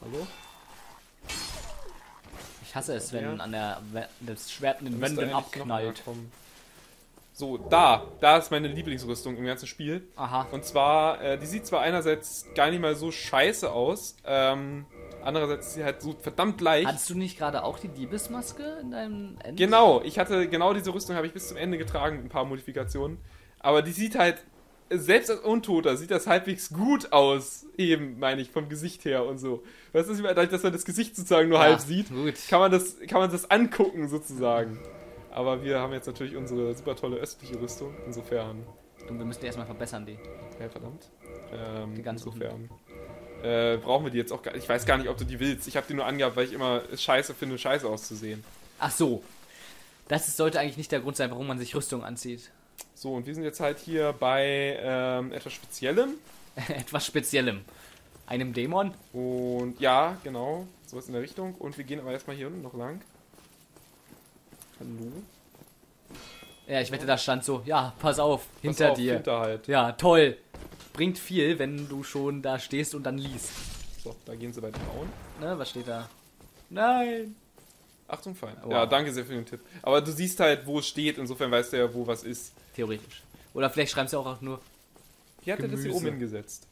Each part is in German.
Hallo? Ich hasse es, wenn Ja. an der We- das Schwert in den Wänden abknallt. So, da. Da ist meine Lieblingsrüstung im ganzen Spiel. Aha. Und zwar, äh, die sieht zwar einerseits gar nicht mal so scheiße aus, ähm, andererseits ist sie halt so verdammt leicht. Hattest du nicht gerade auch die Diebesmaske in deinem End? Genau, ich hatte genau diese Rüstung habe ich bis zum Ende getragen, mit ein paar Modifikationen. Aber die sieht halt, selbst als Untoter sieht das halbwegs gut aus, eben, meine ich, vom Gesicht her und so. Weißt du, dadurch, dass man das Gesicht sozusagen nur Ja, halb sieht, Gut. kann man das, kann man das angucken sozusagen. Aber wir haben jetzt natürlich unsere super tolle östliche Rüstung, insofern, Und wir müssen die erstmal verbessern, die. ja verdammt, ähm, Die ganz insofern. Äh, brauchen wir die jetzt auch gar Ich weiß gar nicht, ob du die willst. Ich habe die nur angehabt, weil ich immer scheiße finde, scheiße auszusehen. Ach so. Das sollte eigentlich nicht der Grund sein, warum man sich Rüstung anzieht. So, und wir sind jetzt halt hier bei ähm, etwas Speziellem. Etwas Speziellem. Einem Dämon? Und ja, genau, sowas in der Richtung. Und wir gehen aber erstmal hier unten noch lang. Hallo? Ja, ich wette, da stand so, ja, pass auf, Pass hinter auf, dir. Hinter halt. Ja, toll. Bringt viel, wenn du schon da stehst und dann liest. So, da gehen sie bei den Frauen. Ne, was steht da? Nein. Achtung, Feind. Wow. Ja, danke sehr für den Tipp. Aber du siehst halt, wo es steht, insofern weißt du ja, wo was ist. Theoretisch. Oder vielleicht schreiben sie auch nur, Wie hat er das hier oben hingesetzt?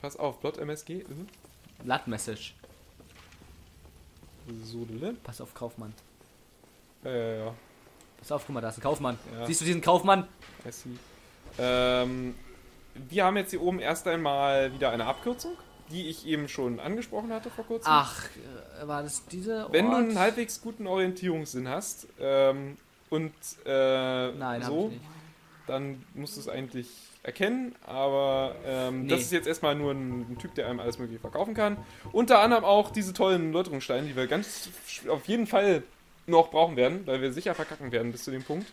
Pass auf, Plot MSG. mhm. Blood Message. So, Lille. Pass auf, Kaufmann. Ja, ja, ja. Pass auf, guck mal, da ist ein Kaufmann. Ja. Siehst du diesen Kaufmann? I see. Ähm, wir haben jetzt hier oben erst einmal wieder eine Abkürzung, die ich eben schon angesprochen hatte vor kurzem. Ach, äh, war das diese Wenn du Ort? einen halbwegs guten Orientierungssinn hast ähm, und äh, Nein, so, dann musst du es eigentlich erkennen, aber ähm, das Nee. ist jetzt erstmal nur ein, ein Typ, der einem alles mögliche verkaufen kann. Unter anderem auch diese tollen Läuterungssteine, die wir ganz auf jeden Fall noch brauchen werden, weil wir sicher verkacken werden bis zu dem Punkt.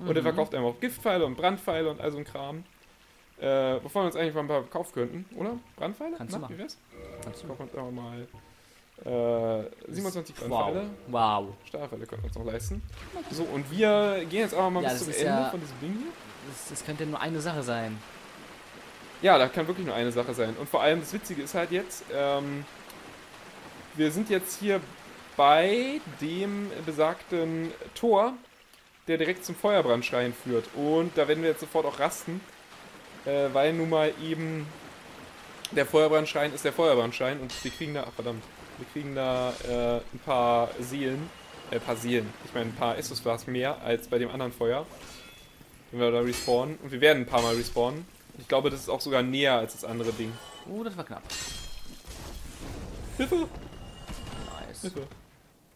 Und Mhm. er verkauft einem auch Giftpfeile und Brandpfeile und all so ein Kram. Äh, bevor wir uns eigentlich mal ein paar kaufen könnten, oder? Brandpfeile? Kannst du Na, machen. Wie wär's? Kannst du Kaufen wir uns mal äh, 27 Wow. Brandpfeile. Wow. Stahlpfeile können wir uns noch leisten. So, und wir gehen jetzt einfach mal Ja, bis zum Ende ja- von diesem Ding hier. Das, das könnte nur eine Sache sein. Ja, da kann wirklich nur eine Sache sein. Und vor allem das Witzige ist halt jetzt, ähm, wir sind jetzt hier bei dem besagten Tor, der direkt zum Feuerbrandschrein führt. Und da werden wir jetzt sofort auch rasten, äh, weil nun mal eben der Feuerbrandschrein ist der Feuerbrandschrein und wir kriegen da, ach verdammt, wir kriegen da äh, ein paar Seelen, äh, ein paar Seelen, ich meine ein paar Estus Flask mehr als bei dem anderen Feuer, wenn wir da respawnen. Und wir werden ein paar Mal respawnen. Ich glaube, das ist auch sogar näher als das andere Ding. Oh, das war knapp. Hilfe! Nice. Hilfe!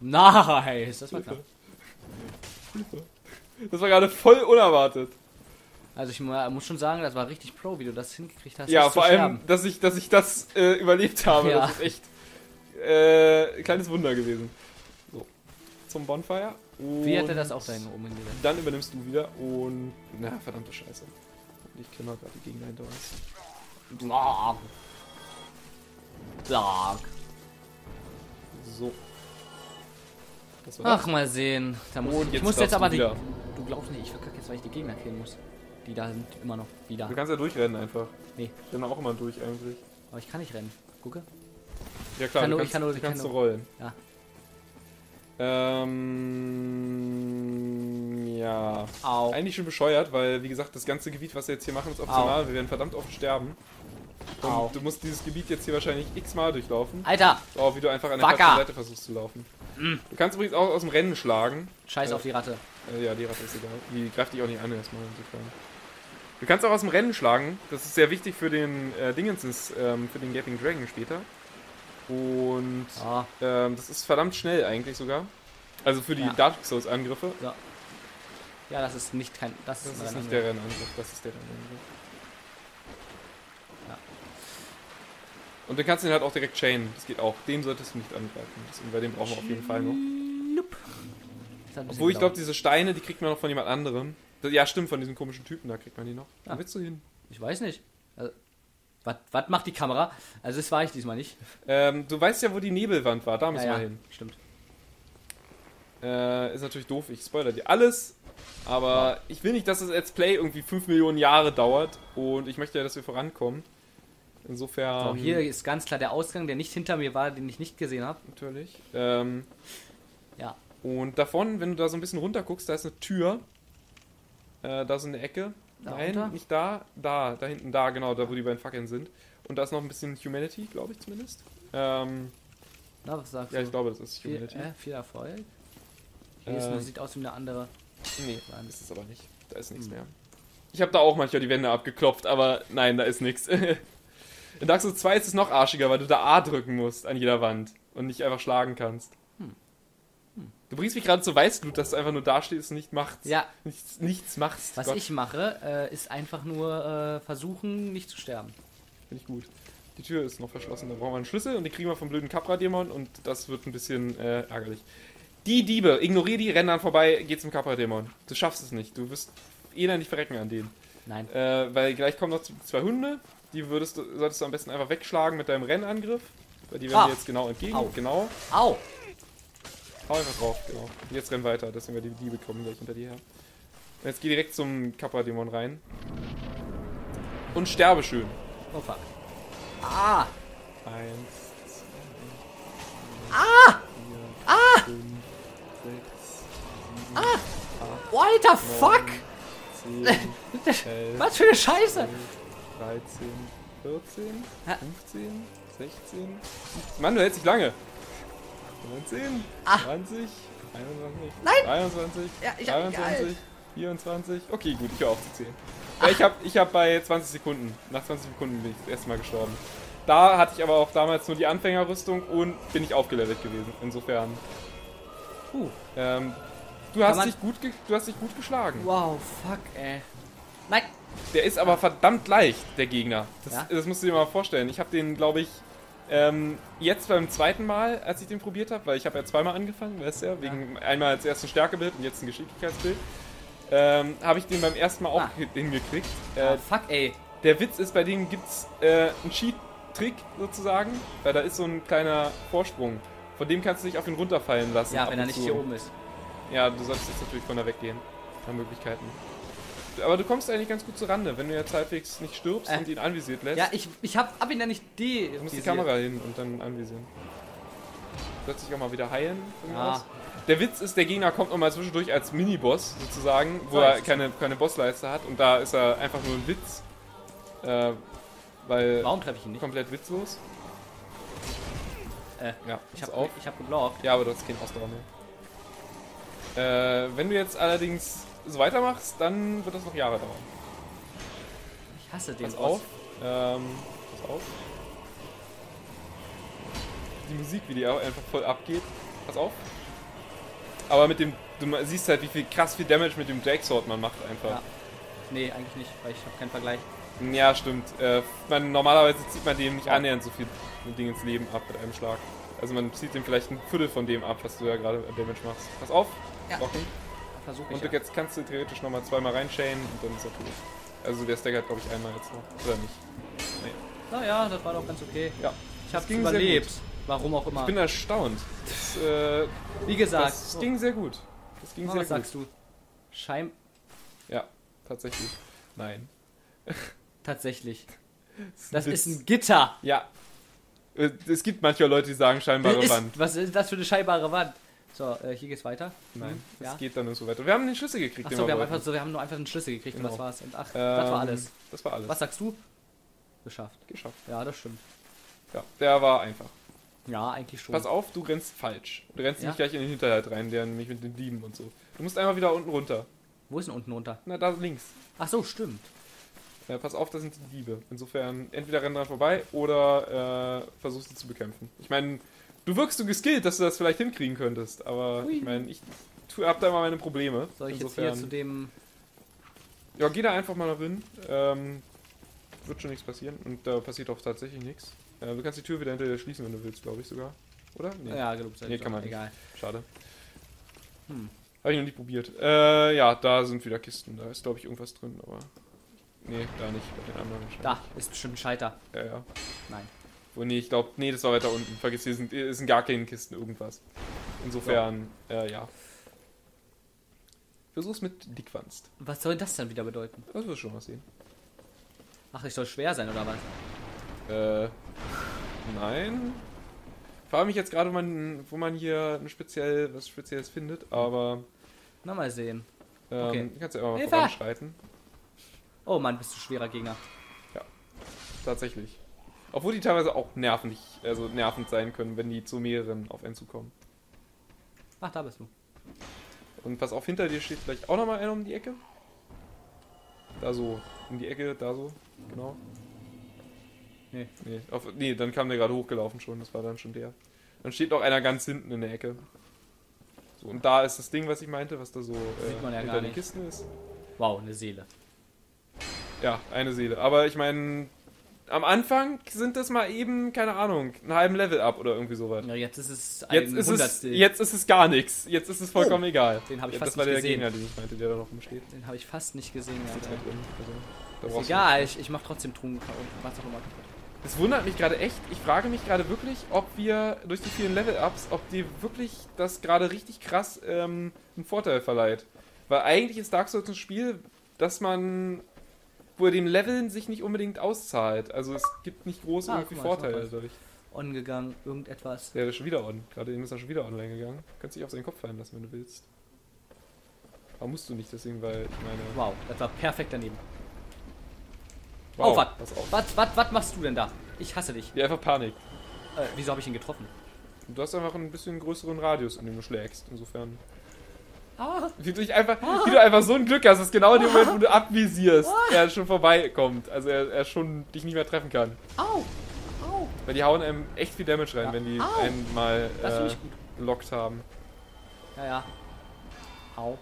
Nice, das war Hilfe! knapp. Hilfe! Das war gerade voll unerwartet. Also ich mu- muss schon sagen, das war richtig pro, wie du das hingekriegt hast. ja, vor allem, dass ich, dass ich das äh, überlebt habe. Ja. Das ist echt äh, ein kleines Wunder gewesen. So, zum Bonfire. Wie hätte Und das auch da hinten oben hingesetzt? Dann übernimmst du wieder und. Na, verdammte Scheiße. Ich kenne mal gerade die Gegner hinter uns. Blag. Blag. So. Das war Ach, mal sehen. Da muss, Und ich jetzt muss jetzt aber du die. wieder. Du glaubst nicht, ich verkacke jetzt, weil ich die Gegner killen muss. Die da sind immer noch wieder. Du kannst ja durchrennen einfach. Nee. Ich renne auch immer durch eigentlich. Aber ich kann nicht rennen. Gucke. Ja klar, kann du nur- kannst, ich kann nur- du ich kannst kann so nur- rollen. Ja. Ähm, ja. Au. Eigentlich schon bescheuert, weil wie gesagt, das ganze Gebiet, was wir jetzt hier machen, ist optional. Wir werden verdammt oft sterben. Und Au. du musst dieses Gebiet jetzt hier wahrscheinlich x-mal durchlaufen. Alter! Oh, wie du einfach an der falschen Seite versuchst zu laufen. Mm. Du kannst übrigens auch aus dem Rennen schlagen. Scheiß Äh, auf die Ratte. Äh, ja, die Ratte ist egal. Die greift dich auch nicht an erstmal insofern. Du kannst auch aus dem Rennen schlagen. Das ist sehr wichtig für den äh, Dingensens, ähm, für den Gaping Dragon später. Und Ah, ähm, das ist verdammt schnell eigentlich sogar. Also für die Ja. Dark Souls Angriffe. ja, das ist nicht kein. Das, Das ist, ist nicht der Rennangriff, das ist der Rennangriff. Ja. Und dann kannst du ihn halt auch direkt chainen. Das geht auch. Den solltest du nicht angreifen. Deswegen, bei dem brauchen wir auf jeden Fall noch. Nope. Das Obwohl ich glaube, diese Steine, die kriegt man noch von jemand anderem. Ja, stimmt, von diesem komischen Typen, da kriegt man die noch. Ah. Wo willst du hin? Ich weiß nicht. Also, was, macht die Kamera? Also, das war ich diesmal nicht. Ähm, du weißt ja, wo die Nebelwand war, da müssen ja, wir ja, hin. Stimmt. Äh, ist natürlich doof, ich spoiler dir alles. Aber ich will nicht, dass das Let's Play irgendwie 5 Millionen Jahre dauert. Und ich möchte ja, dass wir vorankommen. Insofern. So, hier ist ganz klar der Ausgang, der nicht hinter mir war, den ich nicht gesehen habe. Natürlich. Ähm, Ja. und davon, wenn du da so ein bisschen runter guckst, da ist eine Tür. Äh, da so eine Ecke. Da Nein, runter? nicht da. Da, da hinten, da, genau, da wo die beiden Fackeln sind. Und da ist noch ein bisschen Humanity, glaube ich zumindest. Ähm, Na, was sagst ja, du? ich glaube, das ist viel, Humanity. äh, viel Erfolg. Hier ist, Ähm, sieht aus wie eine andere. Nee, Nein. ist es aber nicht. Da ist nichts Hm. mehr. Ich habe da auch manchmal die Wände abgeklopft, aber nein, da ist nichts. In Dark Souls 2 ist es noch arschiger, weil du da A drücken musst an jeder Wand und nicht einfach schlagen kannst. Du bringst mich gerade zur Weißglut, dass du einfach nur dastehst und nicht machst. Ja, Nichts, nichts machst. was Gott, ich mache, äh, ist einfach nur äh, versuchen, nicht zu sterben. Finde ich gut. Die Tür ist noch verschlossen, da brauchen wir einen Schlüssel und den kriegen wir vom blöden Capra-Dämon und das wird ein bisschen äh, ärgerlich. Die Diebe, ignorier die, renn dann vorbei, geh zum Capra-Dämon. Du schaffst es nicht, du wirst elendig verrecken an denen. Nein. Äh, weil gleich kommen noch zwei Hunde, die würdest du, solltest du am besten einfach wegschlagen mit deinem Rennangriff. Weil die werden Ah. dir jetzt genau entgegen. Au. Genau. Au! Hau einfach drauf, genau. Jetzt renn weiter, deswegen wir die Diebe kommen gleich hinter dir her. Und jetzt geh direkt zum Kappa-Dämon rein. Und sterbe schön. Oh fuck. Ah! Eins, zwei, Ah! vier, Ah! fünf, sechs, sieben, Ah! acht, What the fuck? zehn, elf, Was für eine Scheiße! 12, 13, 14, Ja. 15, 16. Mann, du hältst dich lange. 19, Ah. 20, 21, Nein. 23, Ja, ich hab mich 23, geeilt. 24. Okay, gut, ich höre auf zu zählen. Ja, ich habe ich hab bei 20 Sekunden, nach 20 Sekunden bin ich das erste Mal gestorben. Da hatte ich aber auch damals nur die Anfängerrüstung und bin ich aufgelevelt gewesen. Insofern. Puh. Ähm, du, hast dich gut ge- du hast dich gut geschlagen. Wow, fuck, ey. Nein! Der ist aber verdammt leicht, der Gegner. Das, Ja? das musst du dir mal vorstellen. Ich habe den, glaube ich, ähm, jetzt beim zweiten Mal, als ich den probiert habe, weil ich habe ja zweimal angefangen, weißt du ja, wegen einmal als erstes ein Stärkebild und jetzt ein Geschicklichkeitsbild, ähm, habe ich den beim ersten Mal auch Ah. ge- hingekriegt. Äh, Ah, fuck, ey. der Witz ist, bei dem gibt's äh, einen Cheat-Trick sozusagen, weil da ist so ein kleiner Vorsprung. Von dem kannst du dich auf ihn runterfallen lassen. Ja, wenn er nicht zu. hier oben ist. Ja, du solltest jetzt natürlich von da weggehen. Nach Möglichkeiten. Aber du kommst eigentlich ganz gut zur Rande, wenn du jetzt halbwegs nicht stirbst Äh. und ihn anvisiert lässt. Ja, ich, ich hab, hab ihn ja nicht die. du musst die. Kamera hin und dann anvisieren. Dich auch mal wieder heilen Ah. Der Witz ist, der Gegner kommt nochmal zwischendurch als Miniboss sozusagen, wo er keine, keine Bossleiste hat und da ist er einfach nur ein Witz. Äh, weil Warum treffe ich ihn nicht? komplett witzlos. Äh, Ja, ich pass hab, auf. ich hab geblockt. Ja, aber du hast keinen Ausdauer mehr. Äh, wenn du jetzt allerdings so weitermachst, dann wird das noch Jahre dauern. Ich hasse den Pass Boss. auf. Ähm, pass auf. Die Musik, wie die einfach voll abgeht. Pass auf. Aber mit dem, du siehst halt, wie viel krass viel Damage mit dem Drake Sword man macht einfach. Ja. Nee, eigentlich nicht, weil ich habe keinen Vergleich. Ja, stimmt. Äh, man, normalerweise zieht man dem nicht annähernd so viel Ding ins Leben ab mit einem Schlag. Also man zieht dem vielleicht ein Viertel von dem ab, was du ja gerade Damage machst. Pass auf. Ja. Blocken. Versuche ich. Und Ja. jetzt kannst du theoretisch nochmal zweimal reinchainen und dann ist er tot. Also der staggert glaube ich einmal jetzt noch. Oder nicht? Naja, das war doch ganz okay. Ja. Ich hab's überlebt. Warum auch immer. Ich bin erstaunt. Das, äh, Wie gesagt, das ging sehr gut. Das ging oh, sehr was gut. sagst du? Schein Ja, tatsächlich. Nein. tatsächlich. Das ist ein Gitter. Ja. Äh, Es gibt manche Leute, die sagen scheinbare ist, Wand. Was ist das für eine scheinbare Wand? So, äh, hier geht's weiter. Nein, Hm, das ja. geht dann nur so weiter. Wir haben den Schlüssel gekriegt, Achso, den wir haben einfach so, wir haben nur einfach einen Schlüssel gekriegt und Genau. das war's. Und ach, Ähm, das war alles. Das war alles. Was sagst du? Geschafft. Geschafft. Ja, das stimmt. Ja, der war einfach. Ja, eigentlich schon. Pass auf, du rennst falsch. Du rennst Ja? nicht gleich in den Hinterhalt rein, der nämlich mit den Dieben und so. Du musst einmal wieder unten runter. Wo ist denn unten runter? Na, da links. Ach so, stimmt. Ja, pass auf, da sind die Diebe. Insofern, entweder renn dran vorbei oder äh, versuchst sie zu bekämpfen. Ich meine, du wirkst so geskillt, dass du das vielleicht hinkriegen könntest, aber Hui. ich meine, ich hab da immer meine Probleme. Soll ich Insofern, jetzt hier zu dem. Ja, geh da einfach mal nach drin. Ähm, wird schon nichts passieren und da passiert auch tatsächlich nichts. Äh, du kannst die Tür wieder hinter dir schließen, wenn du willst, glaube ich sogar. Oder? Nee, Ja, genug Nee, kann man nicht. Egal. schade. Hm. Habe ich noch nicht probiert. Äh, ja, da sind wieder Kisten. Da ist, glaube ich, irgendwas drin, aber. Nee, da nicht. Bei den anderen. Da ist bestimmt ein Scheiter. Ja, ja. Nein. Wo, nee, ich glaube, nee, das war weiter unten. Vergiss, hier sind, hier sind gar keine Kisten irgendwas. Insofern, äh, ja. Versuch's mit Dickwanst. Was soll das dann wieder bedeuten? Das wirst du schon was sehen. Ach, ich soll schwer sein oder was? Äh, nein. Ich frage mich jetzt gerade, wo man, wo man hier ein speziell, was Spezielles findet, aber Na, mal sehen. ähm, Okay. kannst du ja auch mal Hilfe! voranschreiten. Oh Mann, bist du schwerer Gegner. Tatsächlich. Obwohl die teilweise auch nervig, also nervend sein können, wenn die zu mehreren auf einen zukommen. Ach, da bist du. Und pass auf, hinter dir steht vielleicht auch nochmal einer um die Ecke. Da so, um die Ecke, da so, genau. Nee. Nee, auf, nee dann kam der gerade hochgelaufen schon, das war dann schon der. Dann steht noch einer ganz hinten in der Ecke. So, und da ist das Ding, was ich meinte, was da so äh, Sieht man ja hinter gar den nicht. Kisten ist. Wow, eine Seele. Ja, eine Seele. Aber ich meine, am Anfang sind das mal eben, keine Ahnung, einen halben Level up oder irgendwie sowas. Ja, jetzt ist es ein Jetzt ist, es, Hundertstel. jetzt ist es gar nichts. Jetzt ist es vollkommen egal. Den hab ich Ja, fast Das war nicht der gesehen. Gegner, den ich meinte, der da noch rumsteht. Den habe ich fast nicht gesehen. Alter. halt. Also, Ist brauchst du egal, nicht. ich, ich mach trotzdem Truhen und was auch immer. Es wundert mich gerade echt. Ich frage mich gerade wirklich, ob wir durch die vielen Level-Ups, ob die wirklich das gerade richtig krass ähm, einen Vorteil verleiht. Weil eigentlich ist Dark Souls ein Spiel, dass man, wo dem Leveln sich nicht unbedingt auszahlt. Also es gibt nicht groß Ah, irgendwie mal, Vorteile dadurch. On gegangen, irgendetwas. Ja, der ist schon wieder on. Gerade eben ist er schon wieder online gegangen. Kannst dich auf seinen Kopf fallen lassen, wenn du willst. Aber musst du nicht, deswegen, weil ich meine. Wow, das war perfekt daneben. Wow, oh, pass auf. Was, was, was machst du denn da? Ich hasse dich. Ja, einfach Panik. Äh, wieso habe ich ihn getroffen? Du hast einfach einen bisschen größeren Radius, in dem du schlägst. Insofern. Wie du, einfach, wie du einfach so ein Glück hast, dass genau in dem Moment, wo du abvisierst, er schon vorbeikommt. Also er, er schon dich nicht mehr treffen kann. au, au. Weil die hauen einem echt viel Damage rein, Ja. wenn die Au. einen mal äh, gelockt haben. Ja, ja. Au.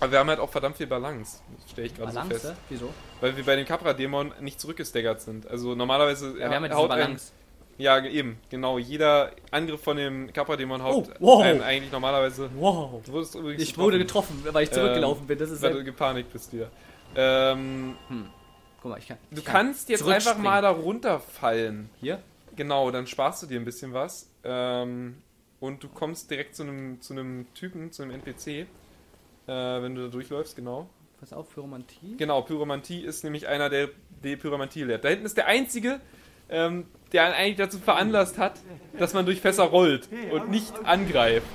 Aber wir haben halt auch verdammt viel Balance. Stelle ich gerade so fest. Wieso? Weil wir bei den Capra-Dämon nicht zurückgestaggert sind. Also normalerweise Ja, wir haben diese haut einen- Balance. Ja, eben, genau. Jeder Angriff von dem Capra-Dämon haut Oh, wow. einen eigentlich normalerweise. Wow. Du wurdest übrigens Ich wurde getroffen, weil ich zurückgelaufen bin. Das ist weil du gepanikt bist wieder. Ähm, Guck mal, ich kann... du ich kann kannst jetzt einfach mal da runterfallen. Hier? Genau, dann sparst du dir ein bisschen was. Ähm, und du kommst direkt zu einem zu einem Typen, zu einem NPC. Äh, wenn du da durchläufst, genau. Pass auf, Pyromantie. Genau, Pyromantie ist nämlich einer, der die Pyromantie lehrt. Da hinten ist der einzige, ähm, der einen eigentlich dazu veranlasst hat, dass man durch Fässer rollt und nicht angreift.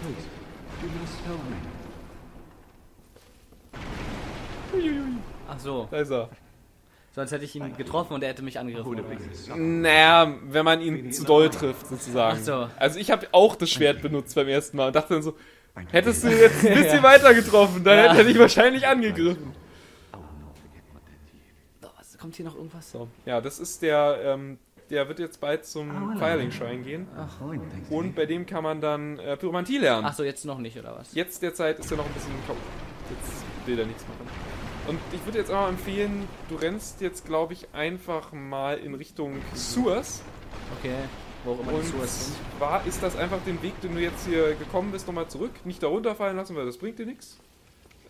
Ach so. Da ist er. Sonst hätte ich ihn getroffen und er hätte mich angegriffen. Naja, wenn man ihn zu doll trifft, sozusagen. Ach so. Also ich habe auch das Schwert benutzt beim ersten Mal und dachte dann so, hättest du jetzt ein bisschen weiter getroffen, dann Ja. hätte er dich wahrscheinlich angegriffen. So, was, kommt hier noch irgendwas? So, ja, das ist der, ähm, der wird jetzt bald zum Firelink-Schrein gehen. Thanks. Und bei dem kann man dann äh, Pyromantie lernen. Ach so, jetzt noch nicht, oder was? Jetzt derzeit ist er noch ein bisschen kaputt. Jetzt will er nichts machen. Und ich würde jetzt auch mal empfehlen, du rennst jetzt, glaube ich, einfach mal in Richtung Sewers. Okay, wo auch immer Und die Sewers sind. zwar ist das einfach den Weg, den du jetzt hier gekommen bist, nochmal zurück. Nicht da runterfallen lassen, weil das bringt dir nichts.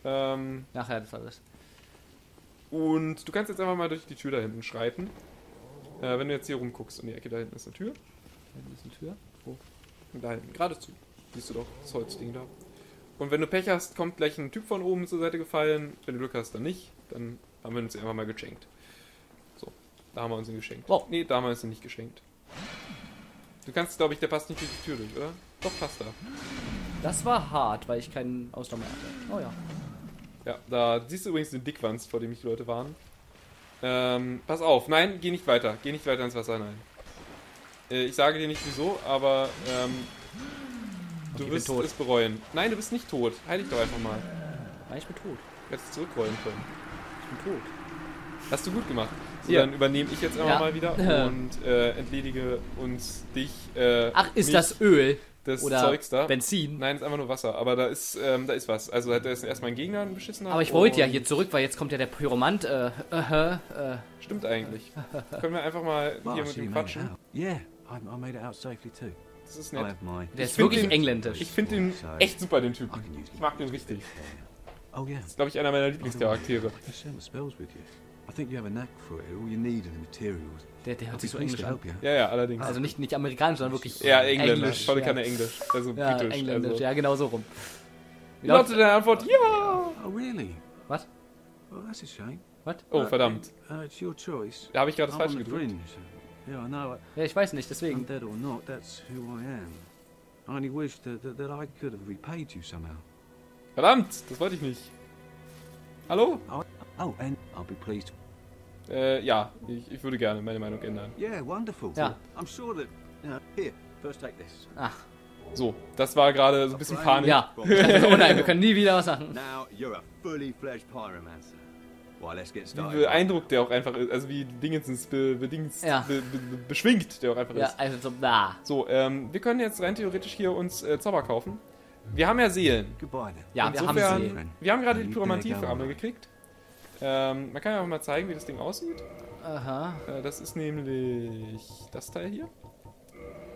Ähm, Nachher das alles. und du kannst jetzt einfach mal durch die Tür da hinten schreiten. Äh, wenn du jetzt hier rumguckst, in die Ecke da hinten ist eine Tür. Da hinten ist eine Tür. Und da hinten, geradezu. Siehst du doch, das Holzding da. Und wenn du Pech hast, kommt gleich ein Typ von oben zur Seite gefallen. Wenn du Glück hast, dann nicht. Dann haben wir uns einfach mal geschenkt. So, da haben wir uns ihn geschenkt. Wow. Nee, da haben wir uns ihn nicht geschenkt. Du kannst, glaube ich, der passt nicht durch die Tür durch, oder? Doch, passt da. Das war hart, weil ich keinen Ausdauer mehr hatte. Oh ja. Ja, da siehst du übrigens den Dickwanz, vor dem mich die Leute warnen. Ähm, pass auf, nein, geh nicht weiter. Geh nicht weiter ins Wasser, nein. Äh, ich sage dir nicht wieso, aber ähm, du bin wirst es bereuen. Nein, du bist nicht tot. Heil dich doch einfach mal. Nein, ich bin tot. Du hättest zurückrollen können. Ich bin tot. Hast du gut gemacht. So, Ja. dann übernehme ich jetzt einfach Ja. mal wieder und äh, entledige uns dich. Äh, Ach, ist mich, das Öl? Das Oder Zeugs da? Benzin? Nein, ist einfach nur Wasser. Aber da ist, ähm, da ist was. Also da ist erstmal ein Gegner, ein beschissener. Aber ich wollte ja hier zurück, weil jetzt kommt ja der Pyromant. Äh, äh, äh. Stimmt eigentlich. Können wir einfach mal hier mit ihm quatschen? Yeah, I, made it out safely too. Das ist I nett. Der ist wirklich den- engländisch. Ich finde den echt super, den Typ. I can use Ich mag den richtig. Oh. Das ist, glaube ich, einer meiner Lieblingscharaktere. I think you have a knack for it. All you need are the materials. Der, der hört be sich so englisch to an. help you. Ja, ja, allerdings. Also nicht, nicht amerikanisch, sondern wirklich ja, Englisch. Englisch. Volle ja. Kanne Englisch. Also Ja, britisch. engländisch. Also. Ja, genau so rum. Wie lautet deine Antwort? Ja! Oh really? Was? Well, that's a shame. Was? Oh, verdammt. Uh, it's your choice. Da habe ich gerade das I'm the gedrückt. fringe. Yeah, I know. Ja, ich weiß nicht, I'm deswegen. dead or not, that's who I am. I only wish that, that, that I could have repaid you somehow. Verdammt, das wollte ich nicht. Hallo? Oh, oh and I'll be pleased. Äh, ja, ich, ich würde gerne meine Meinung ändern. Yeah, wonderful. Ja. I'm sure that. You know, here, first take this. Ach, So, das war gerade so ein bisschen Panik. ja. oh nein, wir können nie wieder was machen. Now you're a fully fledged pyromancer. Well, let's get Wie started. beeindruckt der auch einfach ist, also wie Dingensens be, bedingens, Ja. be, be, beschwingt der auch einfach Ja, ist. also so, da. So, ähm, wir können jetzt rein theoretisch hier uns äh, Zauber kaufen. Wir haben ja Seelen. Ja, wir haben Insofern, sie. wir haben gerade die You Pyromantie better für go Amme on. gekriegt. Ähm, man kann ja auch mal zeigen, wie das Ding aussieht. Aha. Äh, das ist nämlich das Teil hier.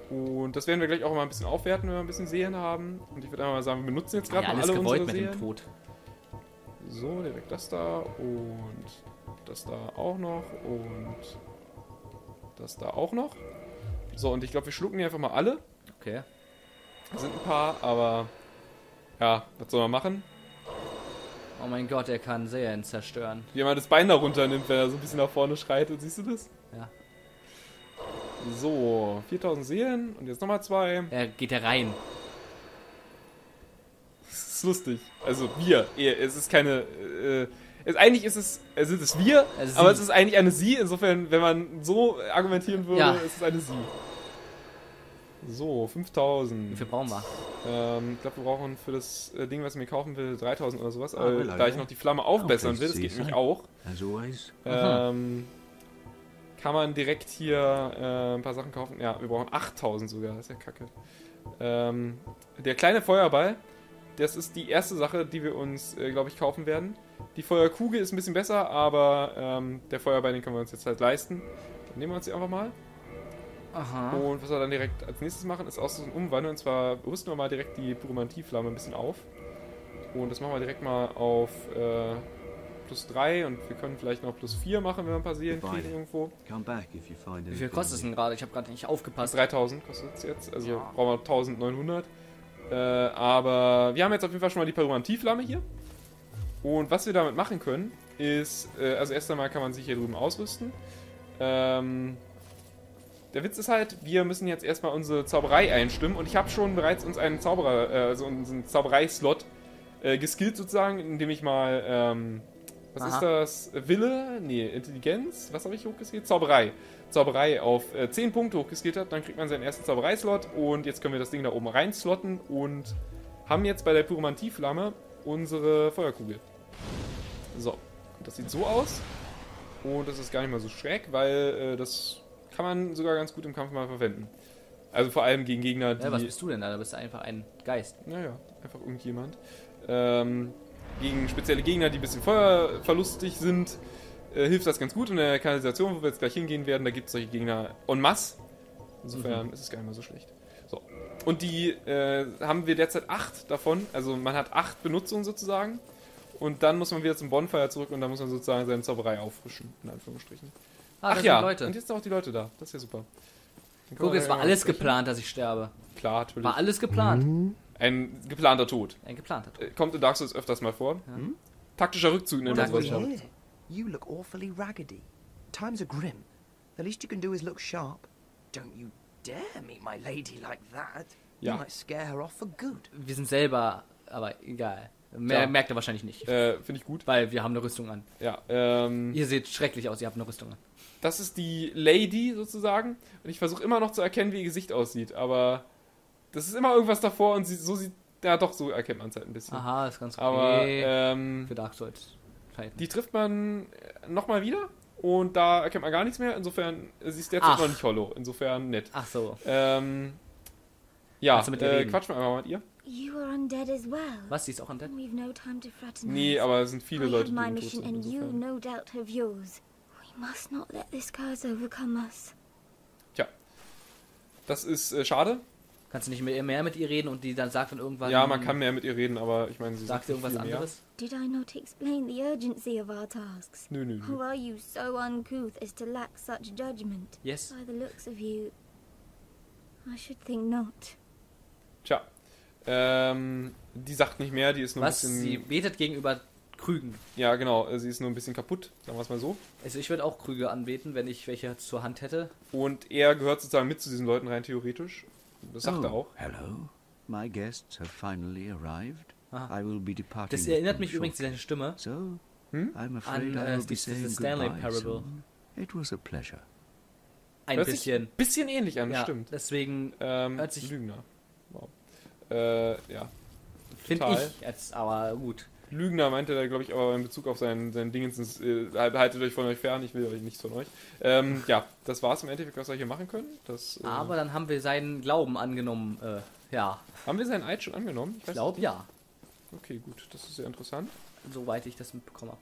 Und das werden wir gleich auch mal ein bisschen aufwerten, wenn wir ein bisschen Seelen haben. Und ich würde einfach mal sagen, wir benutzen jetzt Ja, gerade alles alle gewollt unsere mit dem Seelen. Tod. So, direkt das da und das da auch noch und das da auch noch. So, und ich glaube, wir schlucken die einfach mal alle. Okay. Da sind ein paar, aber ja, was soll man machen? Oh mein Gott, er kann Serien zerstören. Wie er mal das Bein da runternimmt, wenn er so ein bisschen nach vorne schreitet. Siehst du das? Ja. So, 4000 Seelen und jetzt nochmal zwei. Er geht ja rein. Das ist lustig. Also wir. Es ist keine. Äh, es, eigentlich ist es. Es sind es wir, Äh, sie. aber es ist eigentlich eine sie. Insofern, wenn man so argumentieren würde, Ja. ist es eine sie. So, Wie 5000. viel brauchen wir? Ähm, ich glaube, wir brauchen für das äh, Ding, was ich mir kaufen will, 3000 oder sowas. Aber hello da ich noch die Flamme aufbessern will, das geht nämlich auch, ähm, kann man direkt hier äh, ein paar Sachen kaufen. Ja, wir brauchen 8000 sogar, das ist ja kacke. Ähm, der kleine Feuerball, das ist die erste Sache, die wir uns, äh, glaube ich, kaufen werden. Die Feuerkugel ist ein bisschen besser, aber ähm, der Feuerball, den können wir uns jetzt halt leisten. Dann nehmen wir uns die einfach mal. Aha. Und was wir dann direkt als nächstes machen, ist aus dem Umwandeln. Und zwar rüsten wir mal direkt die Pyromantieflamme ein bisschen auf. Und das machen wir direkt mal auf äh, plus 3 und wir können vielleicht noch plus 4 machen, wenn wir ein paar Seelen kriegen irgendwo. Come back if you find Wie viel kostet es denn gerade? Ich habe gerade nicht aufgepasst. 3000 kostet es jetzt, also Ja. brauchen wir 1900. Äh, aber wir haben jetzt auf jeden Fall schon mal die Pyromantieflamme hier. Und was wir damit machen können, ist, äh, also erst einmal kann man sich hier drüben ausrüsten. Ähm, der Witz ist halt, wir müssen jetzt erstmal unsere Zauberei einstimmen und ich habe schon bereits uns einen Zauberer, äh, also unseren Zauberei-Slot äh, geskillt sozusagen, indem ich mal, ähm, was Aha. ist das? Wille? Nee, Intelligenz? Was habe ich hochgeskillt? Zauberei. Zauberei auf äh, 10 Punkte hochgeskillt hat, dann kriegt man seinen ersten Zauberei-Slot und jetzt können wir das Ding da oben reinslotten und haben jetzt bei der Pyromantieflamme unsere Feuerkugel. So, und das sieht so aus und das ist gar nicht mal so schräg, weil äh, das kann man sogar ganz gut im Kampf mal verwenden. Also vor allem gegen Gegner, die... Ja, was bist du denn da? Da bist du einfach ein Geist. Naja, einfach irgendjemand. Ähm, gegen spezielle Gegner, die ein bisschen feuerverlustig sind, äh, hilft das ganz gut. In der Kanalisation, wo wir jetzt gleich hingehen werden, da gibt es solche Gegner en masse. Insofern ist es gar nicht mal so schlecht. So. Und die äh, haben wir derzeit acht davon. Also man hat acht Benutzungen sozusagen. Und dann muss man wieder zum Bonfire zurück und dann muss man sozusagen seine Zauberei auffrischen, in Anführungsstrichen. Ah, das ja, sind Leute. und jetzt sind auch die Leute da. Das ist ja super. Guck, wir es war ja alles sprechen. geplant, dass ich sterbe. Klar, natürlich. War alles geplant. Ein geplanter Tod. Ein geplanter Tod. Äh, Kommt in Dark Souls öfters mal vor. Taktischer Rückzug man Taktisch. sowas. You look awfully raggedy. Times are grim. The least you can do is look sharp. Don't you dare meet my lady like that. Ja. You might scare her off for good. Wir sind selber, aber egal. Mer Klar. merkt er wahrscheinlich nicht. Äh, Finde ich gut. Weil wir haben eine Rüstung an. Ja, ähm, Ihr seht schrecklich aus, ihr habt eine Rüstung an. Das ist die Lady sozusagen. Und ich versuche immer noch zu erkennen, wie ihr Gesicht aussieht. Aber das ist immer irgendwas davor und sie, so sieht. Ja, doch, so erkennt man es halt ein bisschen. Aha, ist ganz okay. Aber ähm, für Dark Souls. Die trifft man nochmal wieder. Und da erkennt man gar nichts mehr. Insofern, äh, sie ist derzeit Ach. noch nicht hollow. Insofern nett. Ach so. Ähm, ja, äh, quatschen wir einfach mal mit ihr. You are undead as well. Was, sie ist auch undead? We've no time to fraternize. Nee, aber es sind viele I Leute, have die tot mission sind. and you Insofern. Must not let this curse overcome us. Tja, das ist äh, schade. Kannst du nicht mehr, mehr mit ihr reden und die dann sagt dann irgendwann. Ja, man kann mehr mit ihr reden, aber ich meine, sie Sagt irgendwas viel mehr. anderes? Did I not explain the urgency of our tasks? Nö, nö, Or nö. are you so uncouth as to lack such judgment? Yes. By the looks of you, I should think not. Tja. Ähm, die sagt nicht mehr, die ist nur Was? ein bisschen. Sie betet gegenüber Krügen. Ja, genau. Sie ist nur ein bisschen kaputt, sagen wir es mal so. Also ich würde auch Krüge anbeten, wenn ich welche zur Hand hätte. Und er gehört sozusagen mit zu diesen Leuten rein theoretisch. Das sagt er Oh, auch. Hello. My guests have finally arrived. Aha. I will be departing. Das erinnert mich übrigens, shortly. seine Stimme. So, Hm? I'm afraid An, I äh, will be saying Stanley goodbye Parable. soon. It was a pleasure. Ein Hört sich bisschen. ein bisschen ähnlich an, Ja, stimmt. deswegen Ähm, Hört sich- Lügner. Wow. Äh, ja. finde ich jetzt aber gut. Lügner meinte er, glaube ich, aber in Bezug auf seinen, seinen Dingens, äh, halt- haltet euch von euch fern, ich will euch nichts von euch. Ähm, ja, das war es im Endeffekt, was wir hier machen können. Das, äh, Aber dann haben wir seinen Glauben angenommen. Äh, ja, haben wir seinen Eid schon angenommen? ich glaube ja. Okay, gut, das ist sehr interessant. Soweit ich das mitbekommen habe.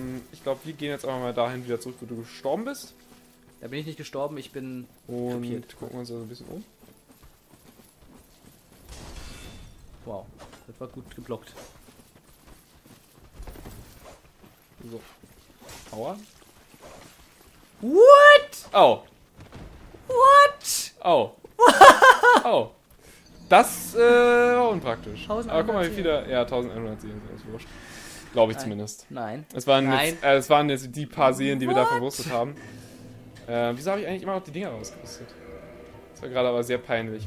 Ähm, ich glaube, wir gehen jetzt einfach mal dahin wieder zurück, wo du gestorben bist. Da bin ich nicht gestorben, ich bin Und Krepiert. gucken wir uns also ein bisschen um. Wow, das war gut geblockt. So. Aua. What? Au. What? Au. Au. Das äh, war unpraktisch. 1110. Aber guck mal, wie viele. Ja, 1110 sind das wurscht. Glaube ich Nein. zumindest. Nein. Es waren, Nein. jetzt, äh, es waren jetzt die paar Seelen, die wir da What? verwurstet haben. Äh, wieso habe ich eigentlich immer noch die Dinger rausgerüstet? Das war gerade aber sehr peinlich.